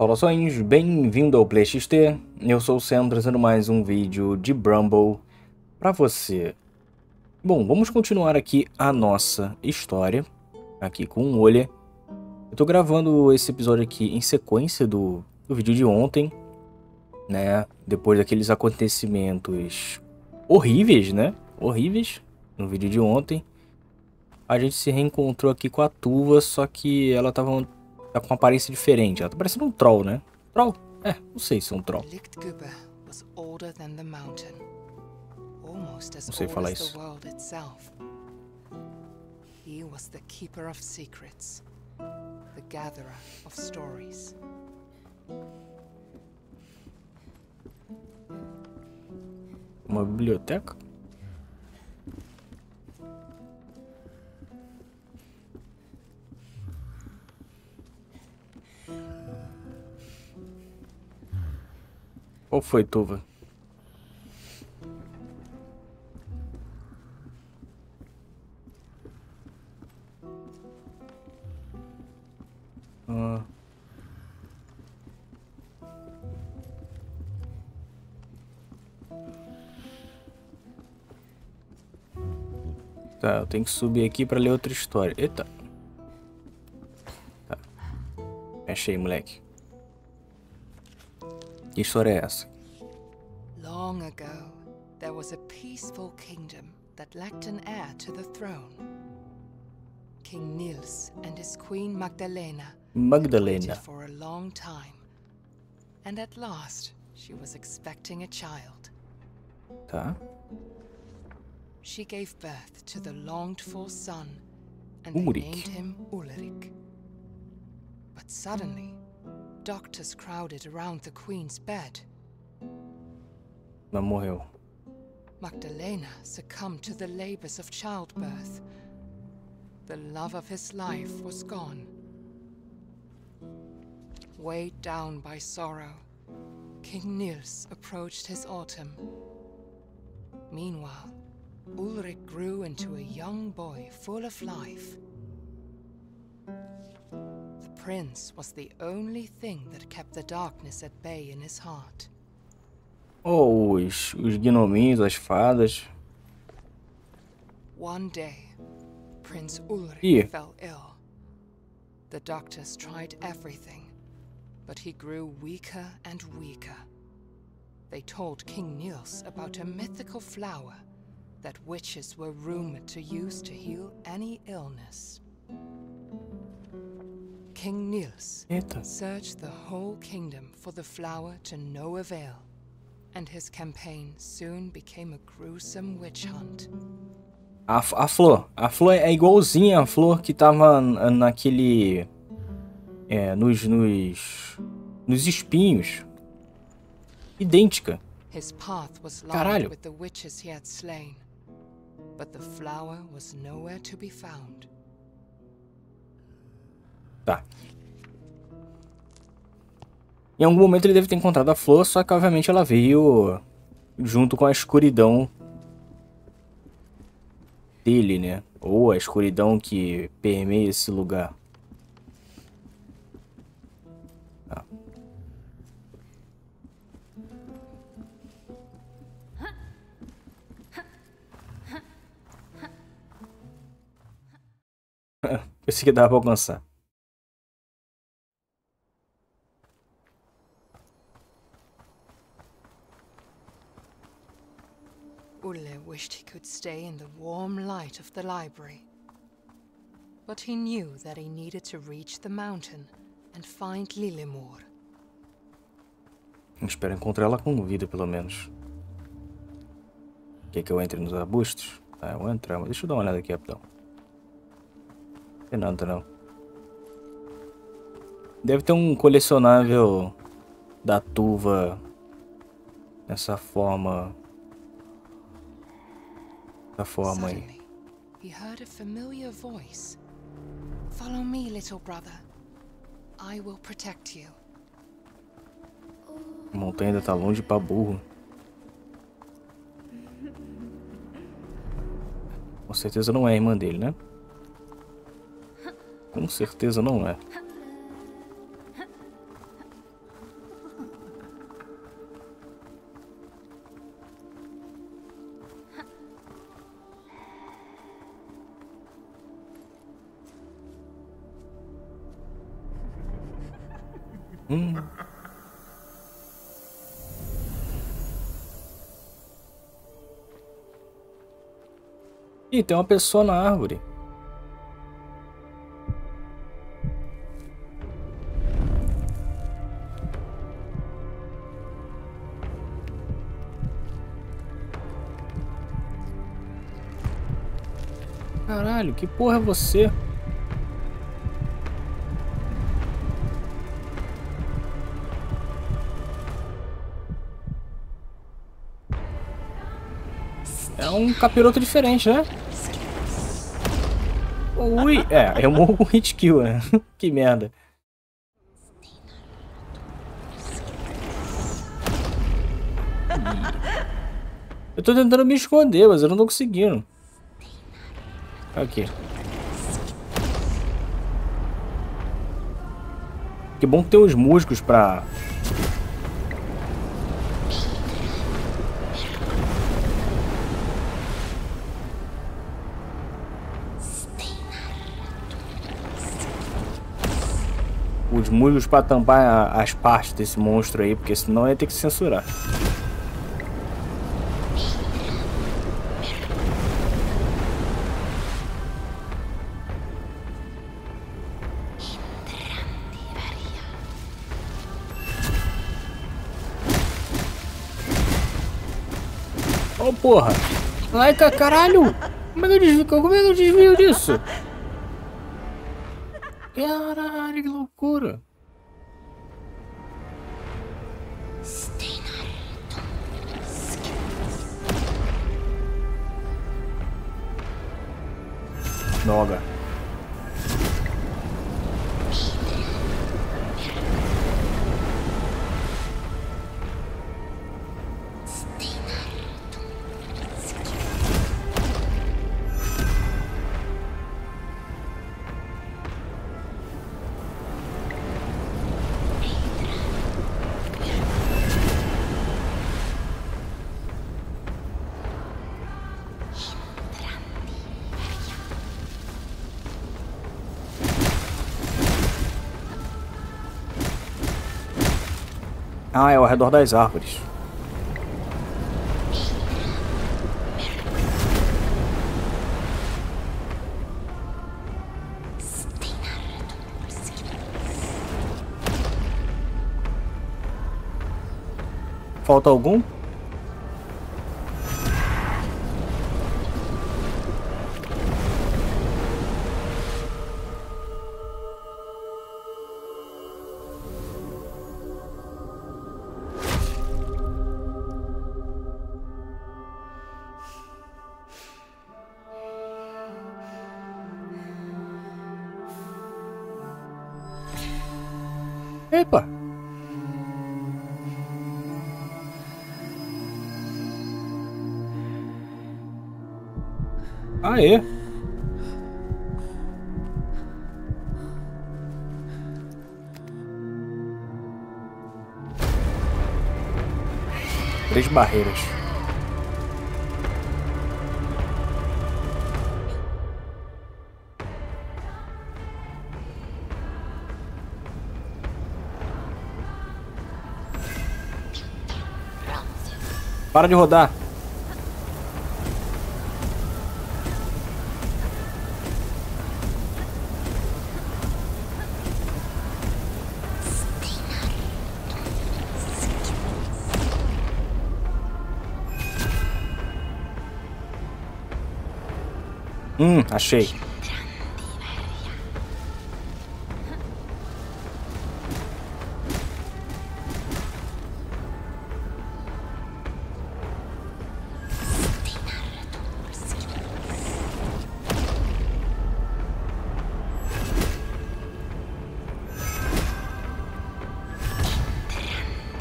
Saudações, bem-vindo ao PlayXT. Eu sou o Sam trazendo mais um vídeo de Bramble para você. Bom, vamos continuar aqui a nossa história, aqui com o Olha. Eu tô gravando esse episódio aqui em sequência do, do vídeo de ontem, né? Depois daqueles acontecimentos horríveis, né? Horríveis no vídeo de ontem. A gente se reencontrou aqui com a Tuva, só que ela tava tá com uma aparência diferente. Ela tá parecendo um troll, né? Troll? É, não sei se é um troll. Não sei falar isso. He was the keeper of secrets, the gatherer of stories. Uma biblioteca? Qual foi, Tuva? Ah. Tá, eu tenho que subir aqui pra ler outra história. Eita. Tá. Aí, moleque. Long ago, there was a peaceful kingdom that lacked an heir to the throne. King Nils and his queen Magdalena Magdalena for a long time. And at last, she was expecting a child. Tá. She gave birth to the longed-for son, and Ulrich. they named him Ulrich. But suddenly, Doctors crowded around the queen's bed. Magdalena succumbed to the labors of childbirth. The love of his life was gone. Weighed down by sorrow, King Nils approached his autumn. Meanwhile, Ulrich grew into a young boy full of life prince was the only thing that kept the darkness at bay in his heart. Oh, os, os gnominhos, as fadas. One day, Prince Ulrich yeah. fell ill. The doctors tried everything, but he grew weaker and weaker. They told King Niels about a mythical flower that witches were rumored to use to heal any illness. King Niels searched the whole kingdom for the flower to no avail, and his campaign soon became a gruesome witch hunt. A, a flor, a flor é igualzinha a flor que tava naquele, é, nos, nos, nos espinhos, idêntica. His path was lined with the witches he had slain, but the flower was nowhere to be found. Tá. Em algum momento ele deve ter encontrado a flor, só que obviamente ela veio junto com a escuridão dele, né? Ou a escuridão que permeia esse lugar. Tá. Pensei que dava pra alcançar. Wished he could stay in the warm light of the library. But he knew that he needed to reach the mountain and find Lilimur. Espero encontrar ela com vida, pelo menos. Quer que eu entre nos arbustos? Tá, eu entrar, mas deixa eu dar uma olhada aqui rapidão. Não tem nada, não. Deve ter um colecionável da Tuva nessa forma dessa forma aí. He heard a familiar voice. Follow me, little brother. I will protect you. A montanha ainda tá longe pra burro. Com certeza não é a irmã dele, né? Com certeza não é. Hum. Ih, tem uma pessoa na árvore. Caralho, que porra é você? É um capiroto diferente, né? Ui, é, é um hit kill, né? que merda. Eu tô tentando me esconder, mas eu não tô conseguindo. Aqui. Que bom ter os músicos pra... Os músicos pra tampar as partes desse monstro aí, porque senão ia ter que censurar. porra. Ai, caralho. Como é que eu desvio, como é que eu desvio disso? Caralho, que loucura. Droga. Ah, é ao redor das árvores. Falta algum? Epa! Aê! Três barreiras. Para de rodar. Hum, achei.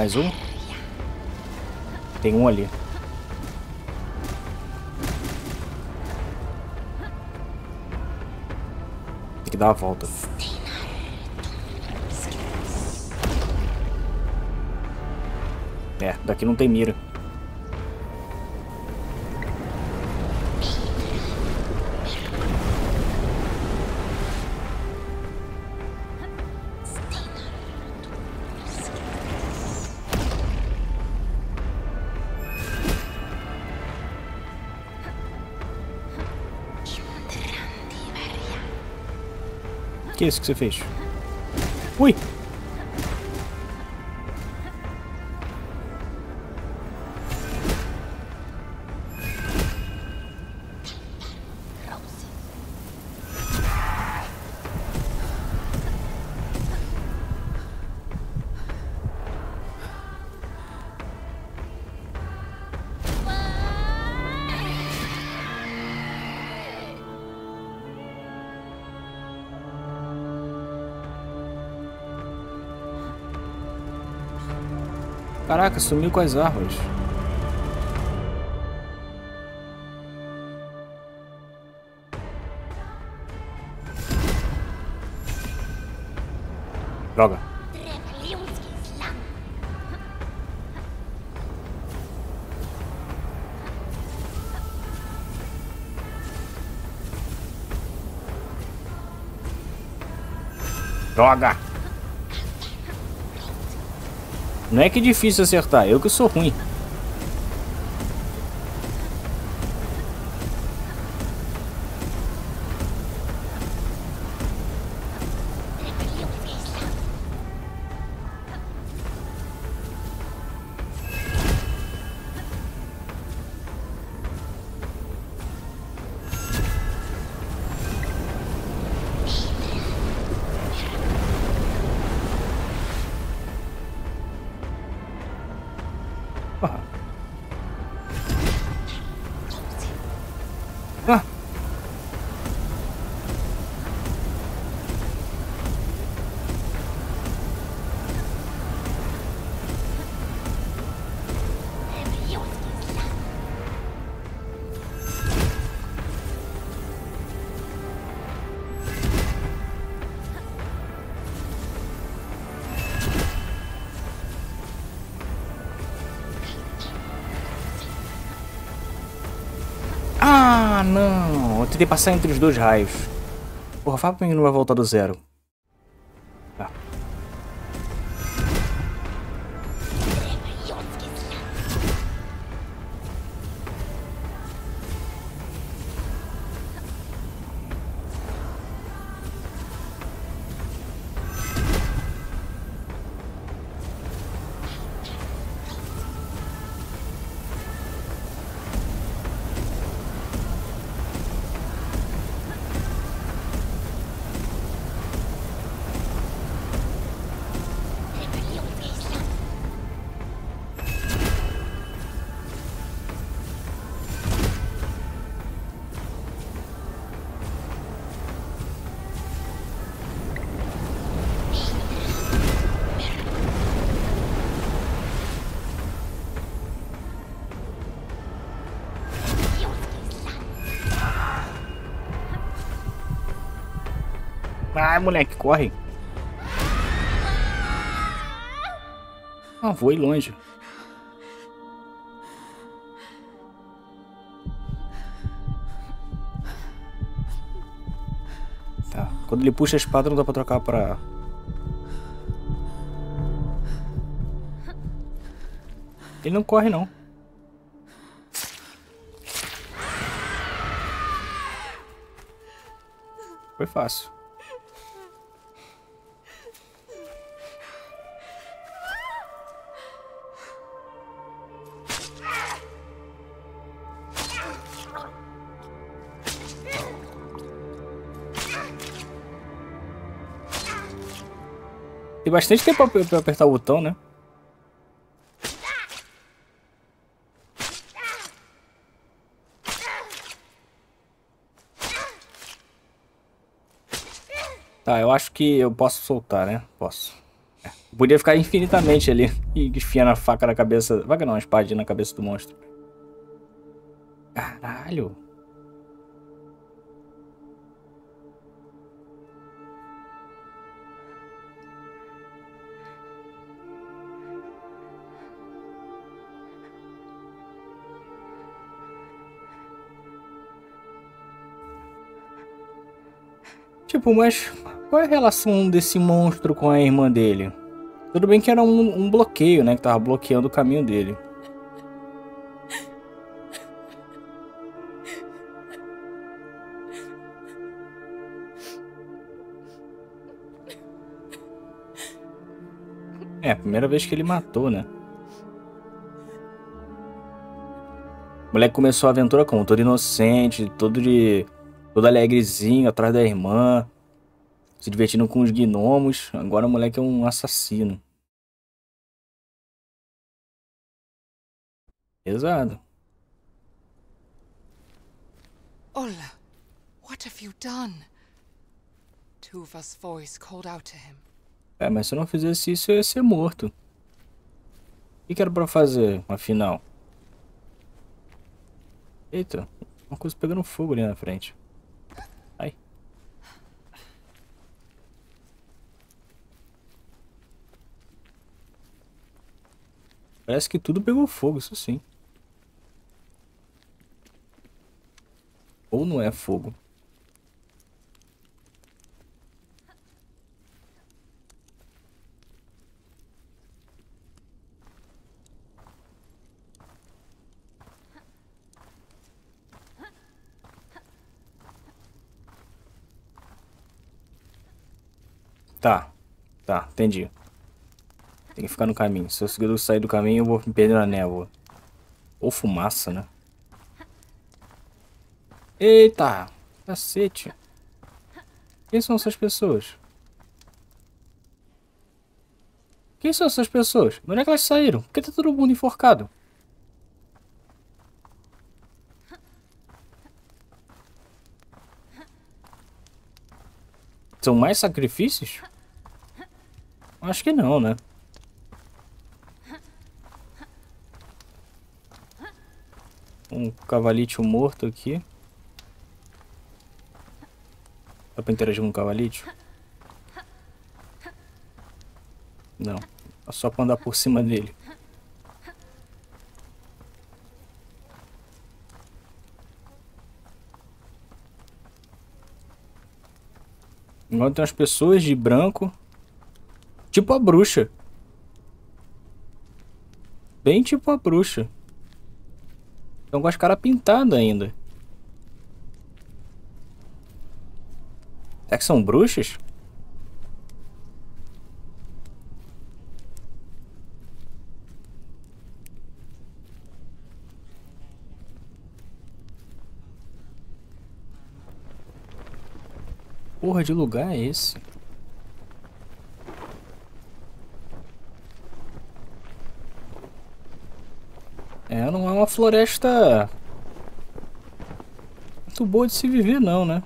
Mais um? Tem um ali. Tem que dar a volta. É, daqui não tem mira. Que é isso que você fez? Ui! Caraca, sumiu com as árvores. Droga. Droga! Não é que é difícil acertar, eu que sou ruim. Não. Eu tentei passar entre os dois raios. Porra, fala pra mim que não vai voltar do zero. Ai, moleque, corre. Ah, voei longe. Tá. Quando ele puxa a espada, não dá pra trocar pra... Ele não corre, não. Foi fácil. Tem bastante tempo pra apertar o botão, né? Tá, eu acho que eu posso soltar, né? Posso. É. Podia ficar infinitamente ali e enfiando a faca na cabeça... Vaga não, a espadinha na cabeça do monstro. Caralho. Tipo, mas qual é a relação desse monstro com a irmã dele? Tudo bem que era um, um bloqueio, né? Que tava bloqueando o caminho dele. É, a primeira vez que ele matou, né? O moleque começou a aventura como todo inocente, todo de todo alegrezinho, atrás da irmã. Se divertindo com os gnomos. Agora o moleque é um assassino. Pesado. Ola, what have you done? Tuva's voice called out to him. É, mas se eu não fizesse isso, eu ia ser morto. O que, que era pra fazer, afinal? Eita, uma coisa pegando fogo ali na frente. Parece que tudo pegou fogo, isso sim. Ou não é fogo? Tá. Tá, entendi. Tem que ficar no caminho. Se eu sair do caminho, eu vou me perder na névoa. Ou fumaça, né? Eita! Cacete. Quem são essas pessoas? Quem são essas pessoas? De onde é que elas saíram? Por que tá todo mundo enforcado? São mais sacrifícios? Acho que não, né? Um cavalite morto aqui. Dá pra interagir com um cavalite? Não. É só pra andar por cima dele. Agora tem umas pessoas de branco. Tipo a bruxa. Bem tipo a bruxa. Estão com as caras pintadas ainda. Será que são bruxas? Porra de lugar é esse? É, não é uma floresta muito boa de se viver não, né?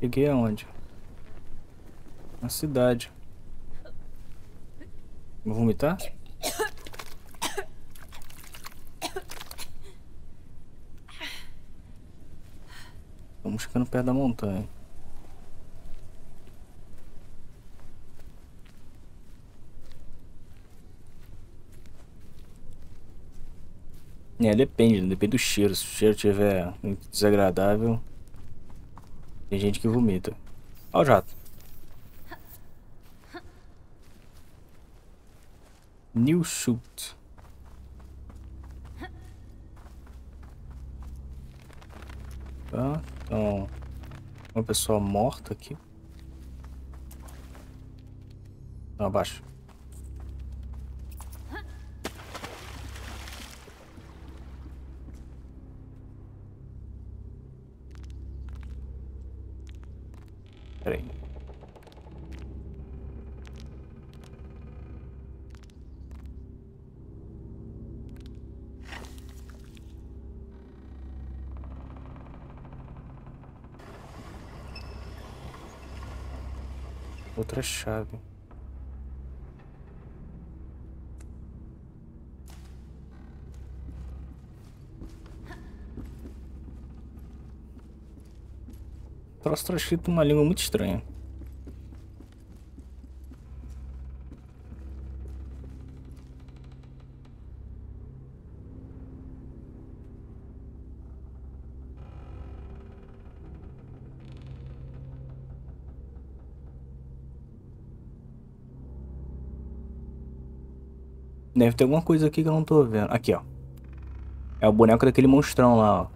Peguei aonde? Na cidade. Vou vomitar? Chegando perto da montanha. É, depende, depende do cheiro. Se o cheiro estiver desagradável, tem gente que vomita. Ó o jato. New shoot. Tá, então... Uma pessoa morta aqui. Não, abaixo. Pera aí. Outra chave. O troço tá escrito uma língua muito estranha. Deve ter alguma coisa aqui que eu não tô vendo. Aqui, ó. É o boneco daquele monstrão lá, ó.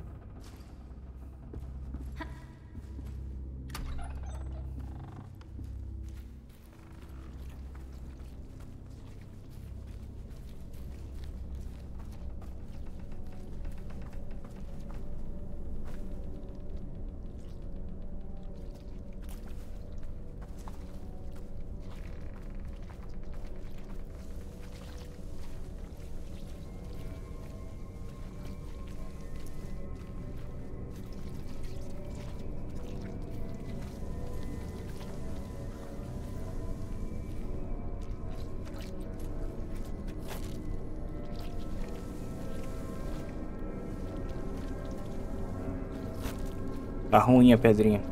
Tá ruim a pedrinha.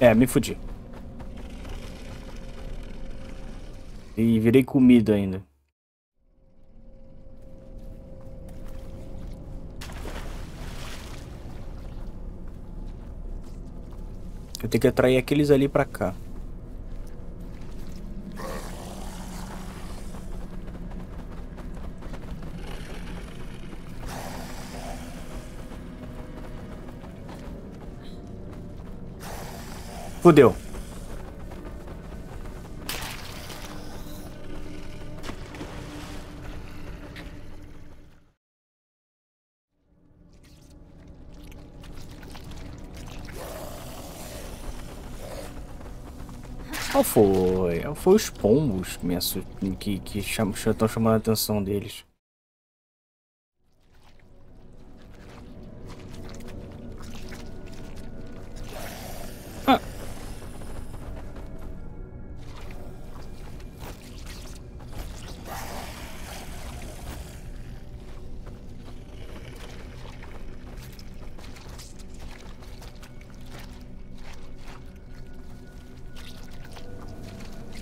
É, me fudi. E virei comida ainda. Eu tenho que atrair aqueles ali pra cá. Fudeu. Qual foi? Foi os pombos que, me que, que estão chamando a atenção deles.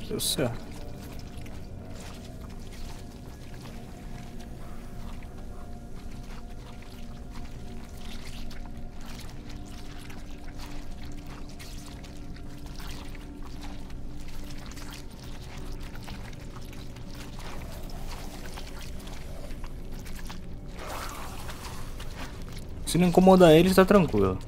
Deu certo. Se não incomodar eles, tá tranquilo.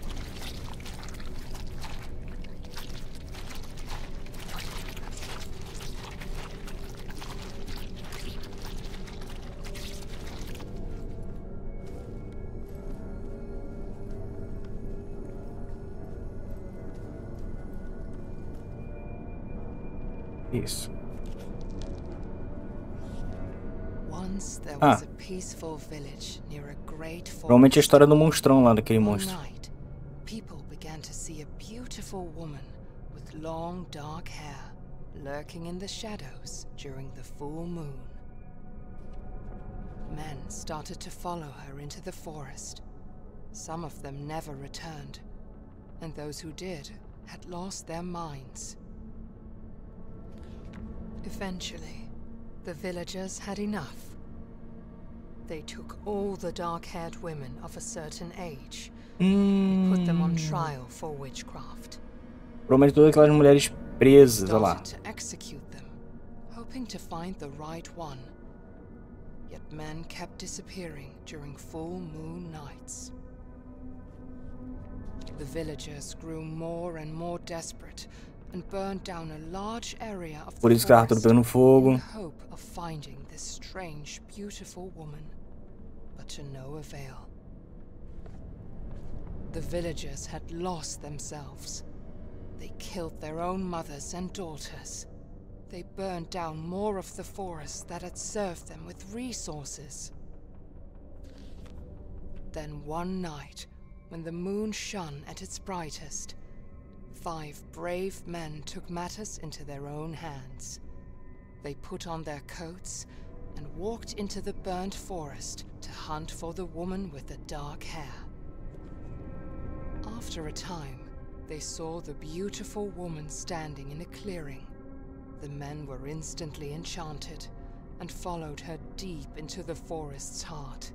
Isso. Ah. Provavelmente a história do monstrão lá, daquele monstro. People began to see a beautiful woman with long dark hair lurking in the shadows during the full moon. Men started to follow her into the forest. Some of them never returned, and those who did had lost their minds. Eventually, the villagers had enough. They took all the dark-haired women of a certain age mm. put them on hmm. trial for witchcraft. Provavelmente todas aquelas mulheres presas, olha lá. to execute them, hoping to find the right one. Yet men kept disappearing during full moon nights. The villagers grew more and more desperate Por isso que ela tudo pegando fogo. Hope of finding this strange, beautiful woman, but to no avail. The villagers had lost themselves. They killed their own mothers and daughters. They burned down more of the forest that had served them with resources. Then one night, when the moon shone at its brightest, Five brave men took matters into their own hands. They put on their coats and walked into the burnt forest to hunt for the woman with the dark hair. After a time, they saw the beautiful woman standing in a clearing. The men were instantly enchanted and followed her deep into the forest's heart.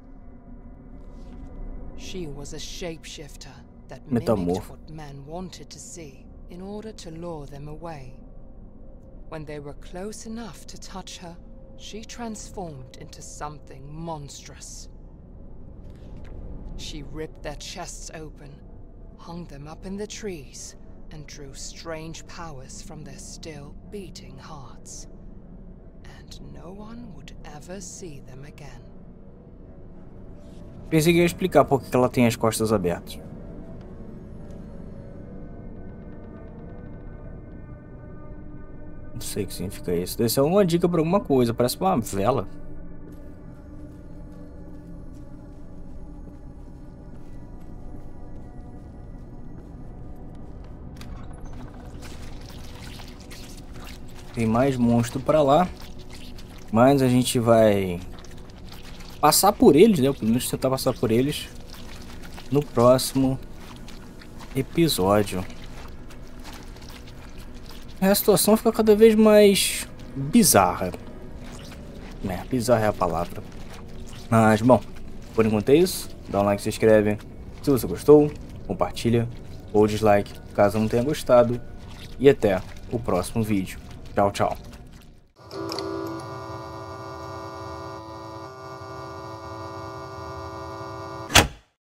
She was a shapeshifter that mimicked Metamorph. what men wanted to see in order to lure them away. When they were close enough to touch her, she transformed into something monstrous. She ripped their chests open, hung them up in the trees, and drew strange powers from their still beating hearts. And no one would ever see them again. Pensei que ia explicar por que que ela tem as costas abertas. Não sei o que significa isso. Deve ser alguma dica pra alguma coisa. Parece uma vela. Tem mais monstro pra lá. Mas a gente vai passar por eles, né? Pelo menos tentar passar por eles no próximo episódio. A situação fica cada vez mais bizarra. É, bizarra é a palavra. Mas, bom, por enquanto é isso. Dá um like, se inscreve. Se você gostou, compartilha ou dislike caso não tenha gostado. E até o próximo vídeo. Tchau, tchau.